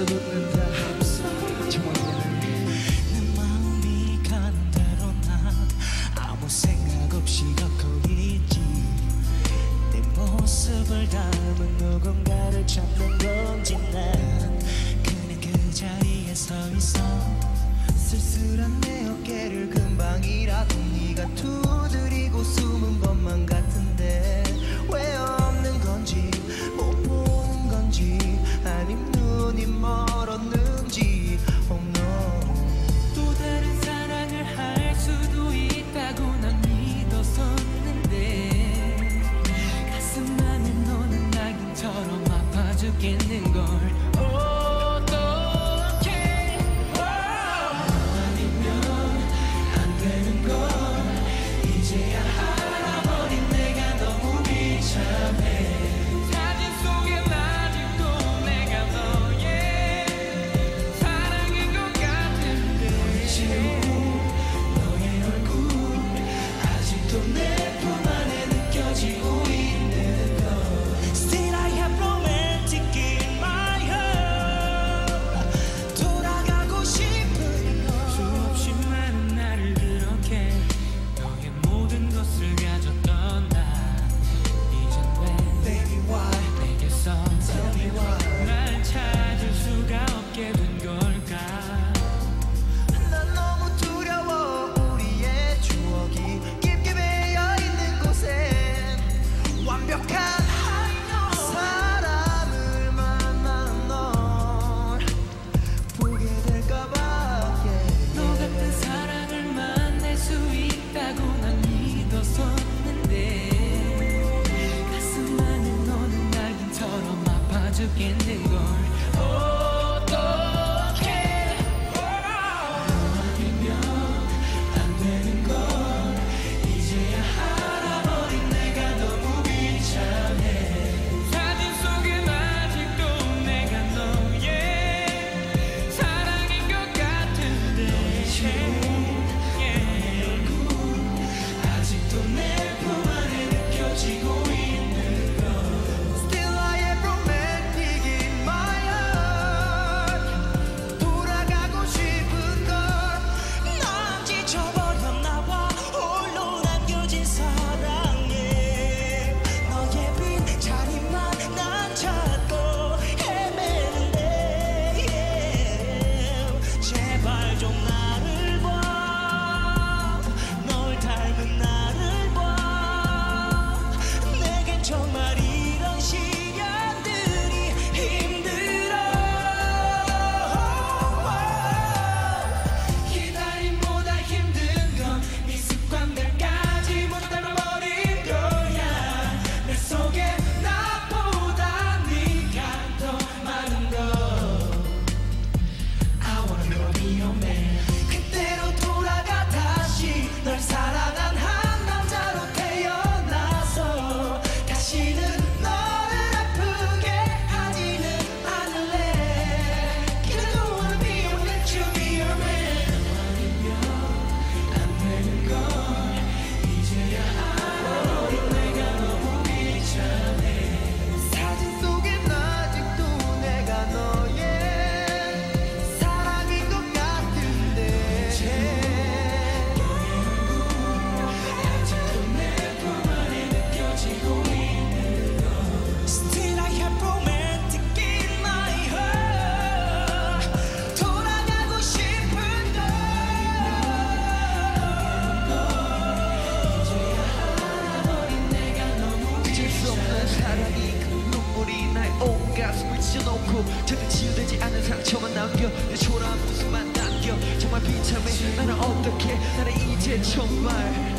absolutely. walking in guard. 놓고 제때 치유되지 않은 상처만 남겨. 내 초라한 모습만 남겨. 정말 비참해. 나는 어떻게 나는 이제 정말